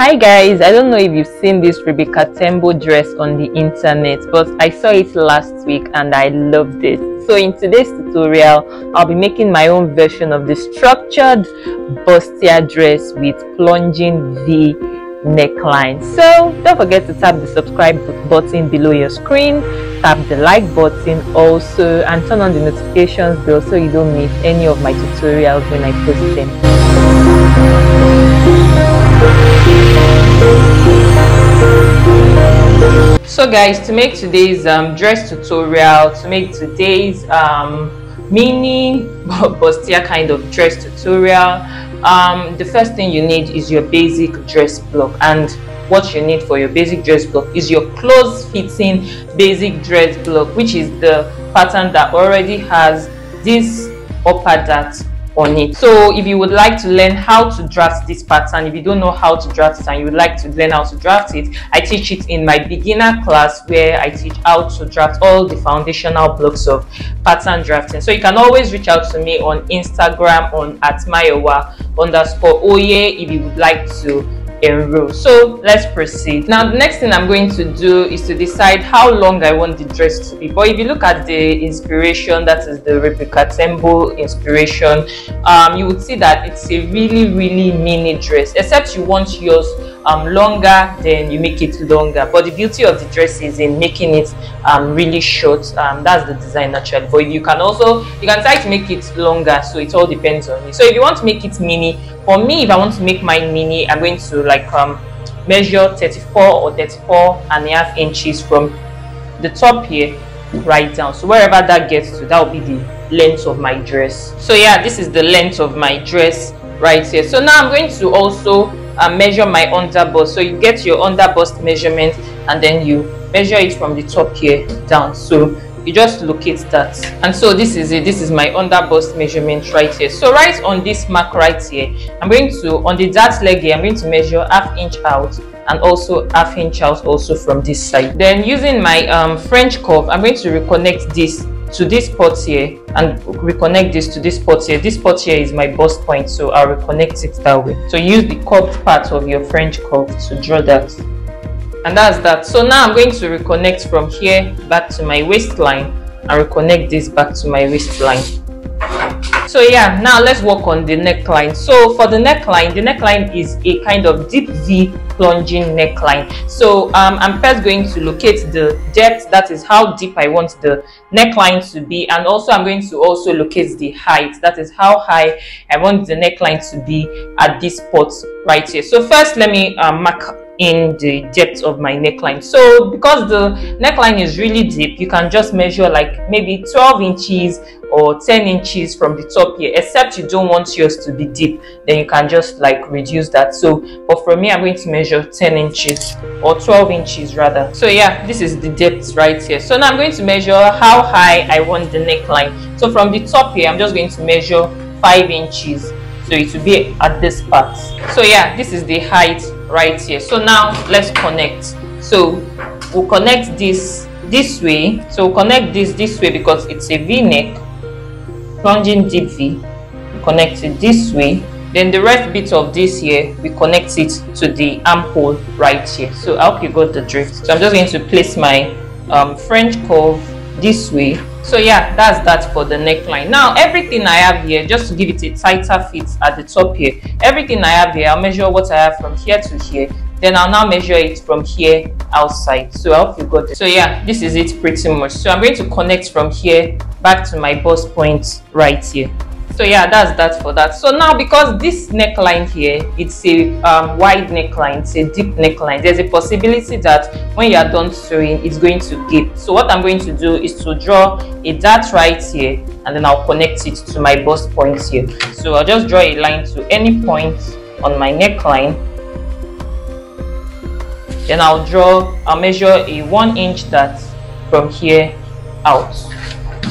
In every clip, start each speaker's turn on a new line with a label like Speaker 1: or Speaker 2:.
Speaker 1: Hi guys, I don't know if you've seen this Rebecca Tembo dress on the internet, but I saw it last week and I loved it. So in today's tutorial, I'll be making my own version of the structured bustier dress with plunging V neckline. So don't forget to tap the subscribe button below your screen, tap the like button also and turn on the notifications bell so you don't miss any of my tutorials when I post them. So guys, to make today's um, dress tutorial, to make today's um, mini bustier kind of dress tutorial, um, the first thing you need is your basic dress block. And what you need for your basic dress block is your close fitting basic dress block which is the pattern that already has this upper dart on it. So if you would like to learn how to draft this pattern if you don't know how to draft it and you would like to learn how to draft it i teach it in my beginner class where i teach how to draft all the foundational blocks of pattern drafting. So you can always reach out to me on instagram on at mayowa underscore oye if you would like to enroll so let's proceed. Now the next thing i'm going to do is to decide how long i want the dress to be. But if you look at the inspiration that is the Rebecca Tembo inspiration um, you would see that it's a really really mini dress except you want yours um, longer then you make it longer. But the beauty of the dress is in making it um, really short. Um, that's the design actually but you can also you can try to make it longer so it all depends on you. So if you want to make it mini for me if I want to make mine mini I'm going to like um, measure 34 or 34 and a half inches from the top here right down. So wherever that gets to that will be the length of my dress. So yeah this is the length of my dress right here. So now i'm going to also uh, measure my underbust. So you get your underbust measurement and then you measure it from the top here down. So you just locate that. And so this is it. This is my underbust measurement right here. So right on this mark right here i'm going to on the dart leg here i'm going to measure half inch out and also half inch out also from this side. Then using my um, french curve i'm going to reconnect this to this pot here and reconnect this to this pot here. This pot here is my bust point so i'll reconnect it that way. So use the curved part of your french curve to draw that. And that's that. So now i'm going to reconnect from here back to my waistline and reconnect this back to my waistline so yeah now let's work on the neckline. So for the neckline the neckline is a kind of deep v plunging neckline. So um, i'm first going to locate the depth that is how deep i want the neckline to be and also i'm going to also locate the height that is how high i want the neckline to be at this spot right here. So first let me um, mark in the depth of my neckline. So because the neckline is really deep you can just measure like maybe 12 inches or 10 inches from the top here except you don't want yours to be deep then you can just like reduce that. So but for me i'm going to measure 10 inches or 12 inches rather. So yeah this is the depth right here. So now i'm going to measure how high i want the neckline. So from the top here i'm just going to measure 5 inches. So it will be at this part. So yeah this is the height right here. So now let's connect. So we'll connect this this way. So we'll connect this this way because it's a v-neck plunging deep v. Connect it this way. Then the rest bit of this here we connect it to the armhole right here. So i hope you got the drift. So i'm just going to place my um, french curve this way. So yeah that's that for the neckline. Now everything i have here just to give it a tighter fit at the top here everything i have here i'll measure what i have from here to here. Then i'll now measure it from here outside. So i hope you got it. So yeah this is it pretty much. So i'm going to connect from here back to my bust point right here. So yeah that's that for that. So now because this neckline here it's a um, wide neckline it's a deep neckline there's a possibility that when you are done sewing it's going to gape. So what i'm going to do is to draw a dart right here and then i'll connect it to my bust point here. So i'll just draw a line to any point on my neckline. Then i'll draw i'll measure a one inch dart from here out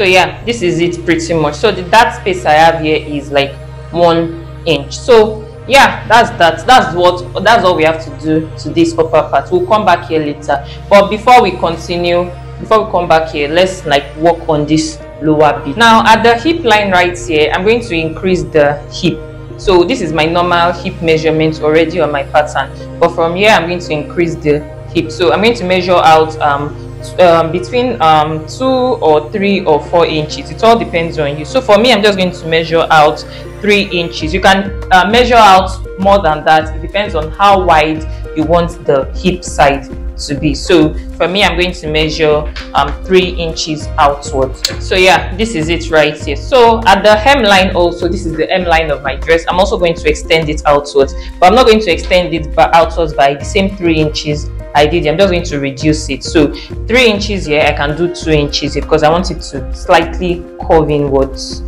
Speaker 1: so yeah this is it pretty much. So the that space i have here is like one inch. So yeah that's that. That's what that's all we have to do to this upper part. We'll come back here later. But before we continue before we come back here let's like work on this lower bit. Now at the hip line right here i'm going to increase the hip. So this is my normal hip measurement already on my pattern. But from here i'm going to increase the hip. So i'm going to measure out um, um, between um, two or three or four inches. It all depends on you. So for me i'm just going to measure out three inches. You can uh, measure out more than that. It depends on how wide you want the hip side to be. So for me i'm going to measure um three inches outwards so yeah this is it right here. So at the hemline also this is the hemline of my dress. I'm also going to extend it outwards but i'm not going to extend it outwards by the same three inches I did I'm just going to reduce it. So three inches here I can do two inches because I want it to slightly curve inwards.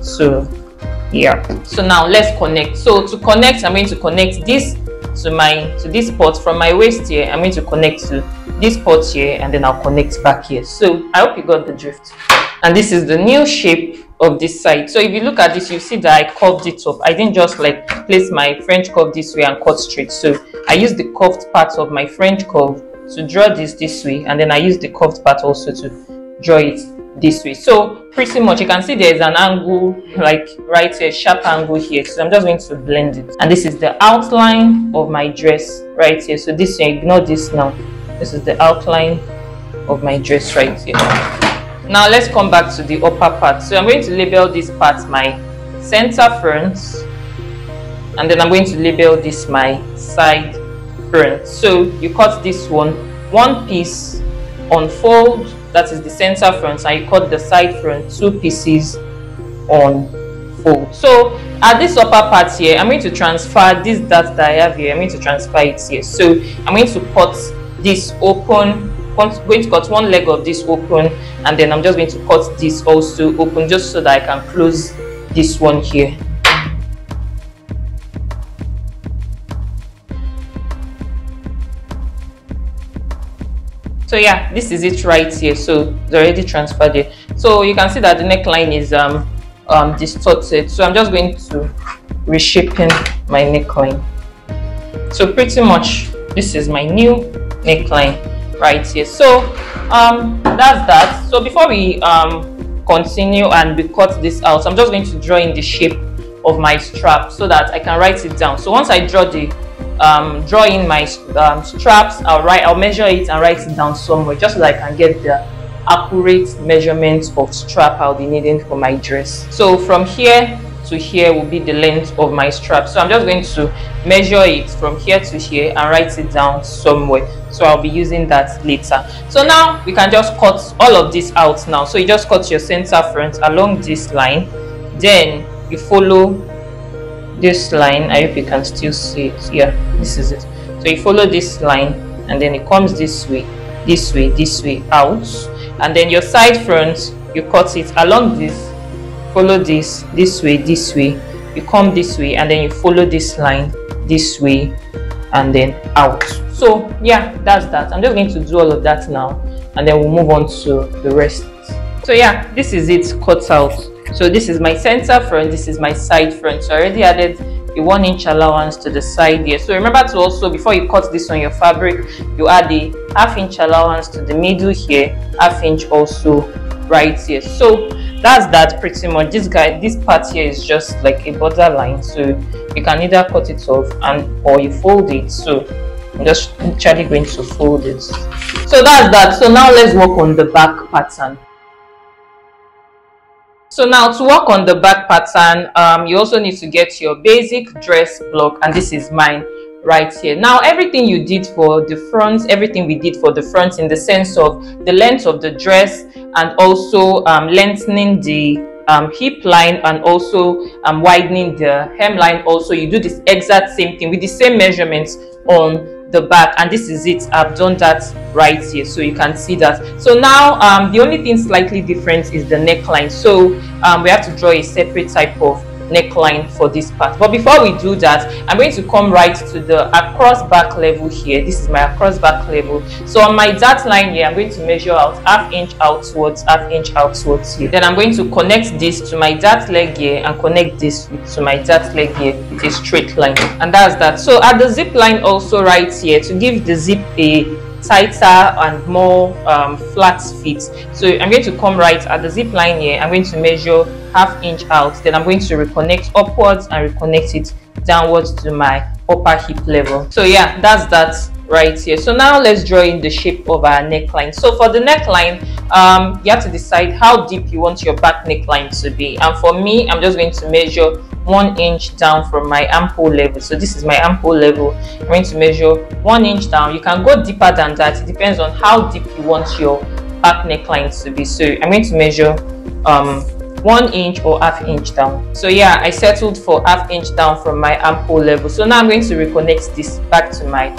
Speaker 1: So yeah. So now let's connect. So to connect I'm going to connect this to my to this part from my waist here i'm going to connect to this part here and then i'll connect back here. So i hope you got the drift. And this is the new shape of this side. So if you look at this you see that i curved it up. I didn't just like place my french curve this way and cut straight. So i used the curved part of my french curve to draw this this way and then i used the curved part also to draw it this way. So pretty much you can see there's an angle like right here sharp angle here. So i'm just going to blend it. And this is the outline of my dress right here. So this ignore this now. This is the outline of my dress right here now let's come back to the upper part. So i'm going to label this part my center front and then i'm going to label this my side front. So you cut this one one piece unfold that is the center front and you cut the side front two pieces on fold. So at this upper part here i'm going to transfer this dart that i have here i'm going to transfer it here. So i'm going to cut this open going to cut one leg of this open and then i'm just going to cut this also open just so that i can close this one here. So yeah this is it right here. So it's already transferred it so you can see that the neckline is um, um distorted. So i'm just going to reshaping my neckline. So pretty much this is my new neckline right here so um that's that so before we um continue and we cut this out i'm just going to draw in the shape of my strap so that i can write it down so once i draw the um, draw in my um, straps, I'll write, I'll measure it and write it down somewhere just so I can get the accurate measurement of strap I'll be needing for my dress. So from here to here will be the length of my strap. So I'm just going to measure it from here to here and write it down somewhere. So I'll be using that later. So now we can just cut all of this out now. So you just cut your center front along this line. Then you follow this line i hope you can still see it yeah this is it so you follow this line and then it comes this way this way this way out and then your side front you cut it along this follow this this way this way you come this way and then you follow this line this way and then out. So yeah that's that. I'm just going to do all of that now and then we'll move on to the rest. So yeah this is it cut out. So this is my center front this is my side front. So i already added a one inch allowance to the side here. So remember to also before you cut this on your fabric you add a half inch allowance to the middle here half inch also right here. So that's that pretty much. This guy this part here is just like a border line so you can either cut it off and or you fold it. So i'm just actually going to fold it. So that's that. So now let's work on the back pattern. So now to work on the back pattern, um, you also need to get your basic dress block and this is mine right here. Now everything you did for the front, everything we did for the front in the sense of the length of the dress and also um, lengthening the um, hip line and also um, widening the hemline also you do this exact same thing with the same measurements on the back and this is it. I've done that right here so you can see that. So now um, the only thing slightly different is the neckline. So um, we have to draw a separate type of neckline for this part. But before we do that i'm going to come right to the across back level here. This is my across back level. So on my dart line here i'm going to measure out half inch outwards half inch outwards here. Then i'm going to connect this to my dart leg here and connect this to my dart leg here with a straight line. And that's that. So at the zip line also right here to give the zip a tighter and more um, flat fit. So I'm going to come right at the zip line here. I'm going to measure half inch out. Then I'm going to reconnect upwards and reconnect it downwards to my upper hip level. So yeah, that's that right here. So now let's draw in the shape of our neckline. So for the neckline, um, you have to decide how deep you want your back neckline to be. And for me, I'm just going to measure one inch down from my armhole level. So this is my armhole level. I'm going to measure one inch down. You can go deeper than that. It depends on how deep you want your back neckline to be. So i'm going to measure um one inch or half inch down. So yeah i settled for half inch down from my armhole level. So now i'm going to reconnect this back to my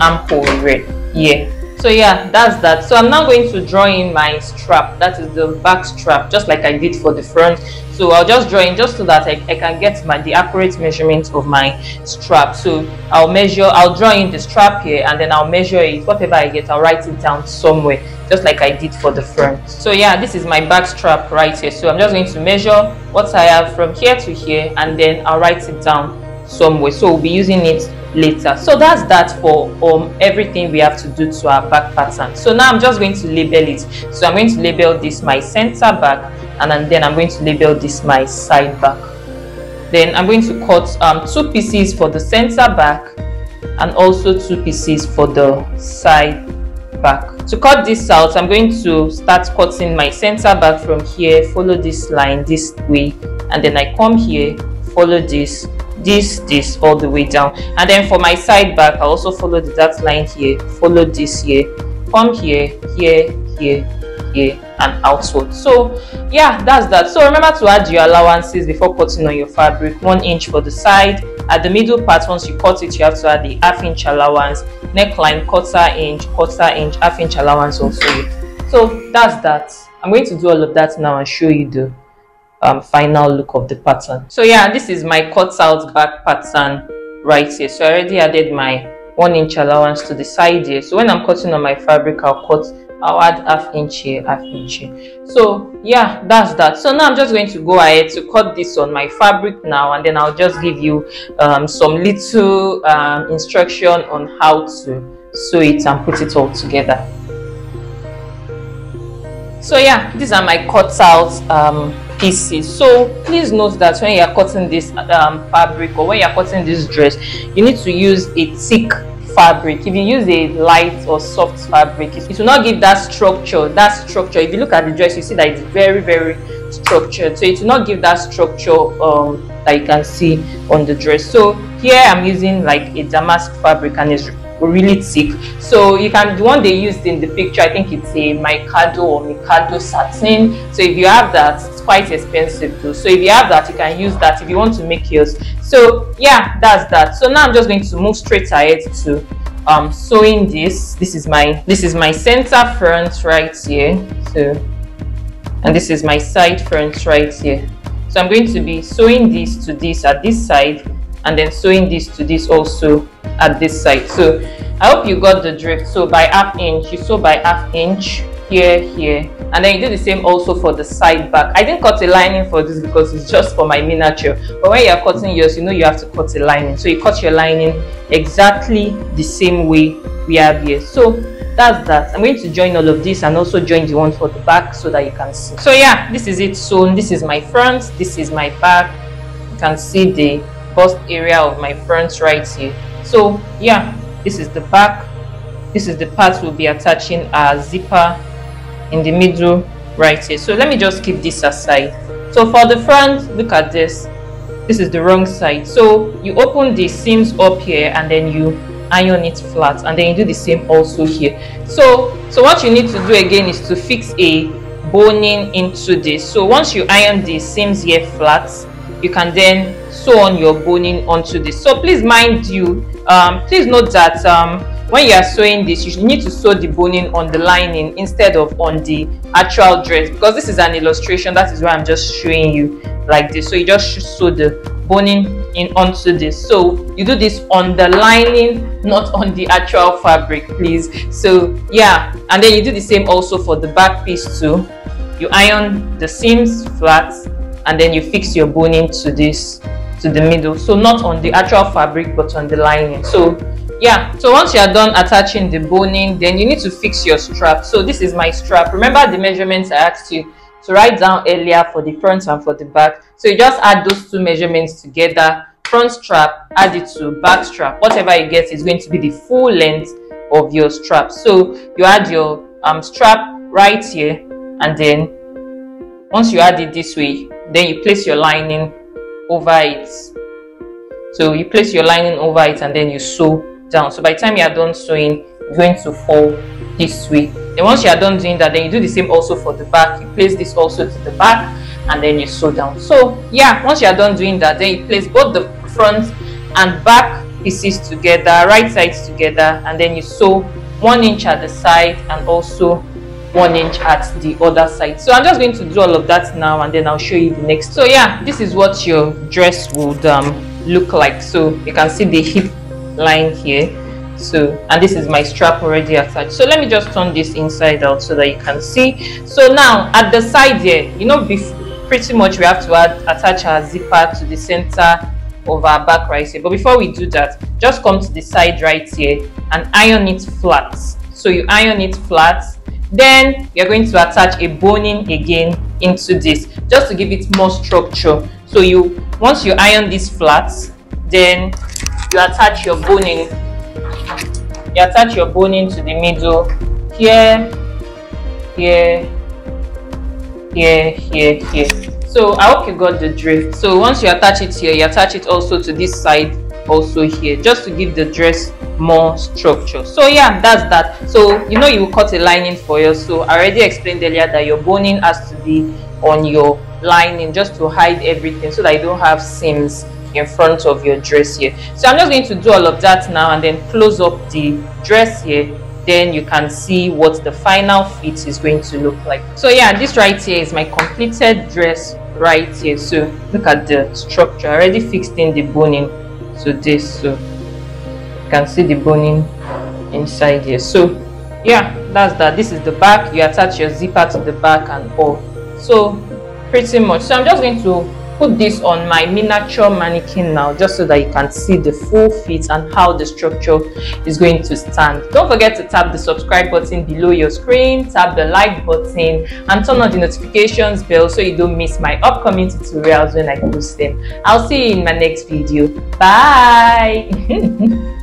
Speaker 1: armhole right here so yeah that's that. So i'm now going to draw in my strap. That is the back strap just like i did for the front. So i'll just draw in just so that i, I can get my the accurate measurement of my strap. So i'll measure i'll draw in the strap here and then i'll measure it. Whatever i get i'll write it down somewhere just like i did for the front. So yeah this is my back strap right here. So i'm just going to measure what i have from here to here and then i'll write it down somewhere. So we'll be using it later. So that's that for um everything we have to do to our back pattern. So now i'm just going to label it. So i'm going to label this my center back and then i'm going to label this my side back. Then i'm going to cut um, two pieces for the center back and also two pieces for the side back. To cut this out i'm going to start cutting my center back from here follow this line this way and then i come here follow this this this all the way down. And then for my side back i also follow the dot line here follow this here come here here here here and outward. So yeah that's that. So remember to add your allowances before cutting on your fabric one inch for the side. At the middle part once you cut it you have to add the half inch allowance neckline quarter inch quarter inch half inch allowance also. So that's that. I'm going to do all of that now and show you the um, final look of the pattern. So yeah, this is my cut out back pattern right here. So I already added my one inch allowance to the side here. So when I'm cutting on my fabric, I'll cut, I'll add half inch here, half inch here. So yeah, that's that. So now I'm just going to go ahead to cut this on my fabric now, and then I'll just give you um, some little um, instruction on how to sew it and put it all together. So yeah, these are my cut out um, pieces. So please note that when you're cutting this um, fabric or when you're cutting this dress you need to use a thick fabric. If you use a light or soft fabric it will not give that structure that structure. If you look at the dress you see that it's very very structured. So it will not give that structure um, that you can see on the dress. So here i'm using like a damask fabric and it's really thick so you can the one they used in the picture i think it's a mikado or mikado satin. So if you have that it's quite expensive too so if you have that you can use that if you want to make yours. So yeah that's that. So now i'm just going to move straight ahead to um sewing this. This is my this is my center front right here. So and this is my side front right here. So i'm going to be sewing this to this at this side and then sewing this to this also at this side. So i hope you got the drift. So by half inch you sew by half inch here here and then you do the same also for the side back. I didn't cut a lining for this because it's just for my miniature but when you're cutting yours you know you have to cut a lining. So you cut your lining exactly the same way we have here. So that's that. I'm going to join all of this and also join the one for the back so that you can see. So yeah this is it. Sewn this is my front. This is my back. You can see the bust area of my front right here so yeah this is the back. This is the part we'll be attaching a zipper in the middle right here so let me just keep this aside. So for the front look at this. This is the wrong side. So you open the seams up here and then you iron it flat and then you do the same also here. So so what you need to do again is to fix a boning into this. So once you iron the seams here flat you can then sew on your boning onto this. So please mind you um, please note that um, when you are sewing this you need to sew the boning on the lining instead of on the actual dress because this is an illustration. That is why i'm just showing you like this. So you just sew the boning in onto this. So you do this on the lining not on the actual fabric please. So yeah and then you do the same also for the back piece too. You iron the seams flat and then you fix your boning to this to the middle. So not on the actual fabric but on the lining. So yeah. So once you are done attaching the boning then you need to fix your strap. So this is my strap. Remember the measurements i asked you to write down earlier for the front and for the back? So you just add those two measurements together. Front strap add it to back strap. Whatever you get is going to be the full length of your strap. So you add your um strap right here and then once you add it this way then you place your lining over it so you place your lining over it and then you sew down. So by the time you are done sewing it's going to fall this way. Then once you are done doing that then you do the same also for the back. You place this also to the back and then you sew down. So yeah once you are done doing that then you place both the front and back pieces together right sides together and then you sew one inch at the side and also one inch at the other side. So i'm just going to do all of that now and then i'll show you the next. So yeah this is what your dress would um, look like. So you can see the hip line here. So and this is my strap already attached. So let me just turn this inside out so that you can see. So now at the side here you know pretty much we have to add attach our zipper to the center of our back right here. But before we do that just come to the side right here and iron it flat. So you iron it flat then you're going to attach a boning again into this just to give it more structure. So you once you iron this flat then you attach your boning you attach your boning to the middle. Here here here here here. So i hope you got the drift. So once you attach it here you attach it also to this side also here just to give the dress more structure. So yeah that's that. So you know you will cut a lining for your so i already explained earlier that your boning has to be on your lining just to hide everything so that you don't have seams in front of your dress here. So i'm just going to do all of that now and then close up the dress here. Then you can see what the final fit is going to look like. So yeah this right here is my completed dress right here. So look at the structure. I already fixed in the boning to this so you can see the boning inside here. So yeah that's that. This is the back. You attach your zipper to the back and all. So pretty much. So i'm just going to put this on my miniature mannequin now just so that you can see the full fit and how the structure is going to stand. Don't forget to tap the subscribe button below your screen tap the like button and turn on the notifications bell so you don't miss my upcoming tutorials when i post them. I'll see you in my next video. Bye